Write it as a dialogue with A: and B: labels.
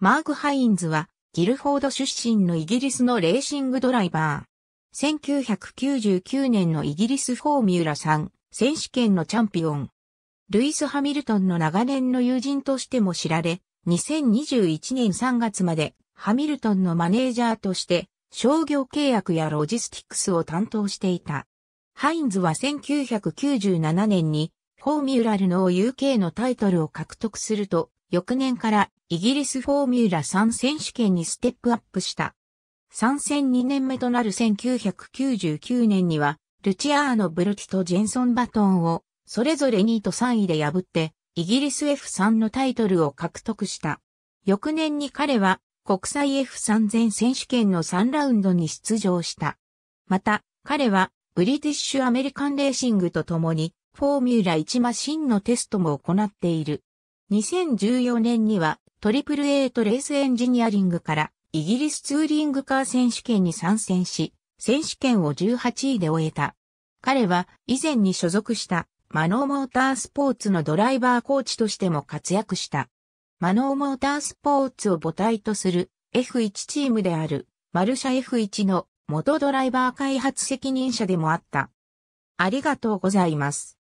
A: マーク・ハインズは、ギルフォード出身のイギリスのレーシングドライバー。1999年のイギリスフォーミュラ3選手権のチャンピオン。ルイス・ハミルトンの長年の友人としても知られ、2021年3月までハミルトンのマネージャーとして商業契約やロジスティックスを担当していた。ハインズは1997年にフォーミュラルの UK のタイトルを獲得すると、翌年からイギリスフォーミュラ3選手権にステップアップした。参戦2年目となる1999年には、ルチアーノ・ブルティとジェンソン・バトンを、それぞれ2位と3位で破って、イギリス F3 のタイトルを獲得した。翌年に彼は、国際 F3 全選手権の3ラウンドに出場した。また、彼は、ブリティッシュ・アメリカン・レーシングと共に、フォーミュラ1マシンのテストも行っている。2014年には、トリプル A とレースエンジニアリングからイギリスツーリングカー選手権に参戦し、選手権を18位で終えた。彼は以前に所属したマノーモータースポーツのドライバーコーチとしても活躍した。マノーモータースポーツを母体とする F1 チームであるマルシャ F1 の元ドライバー開発責任者でもあった。ありがとうございます。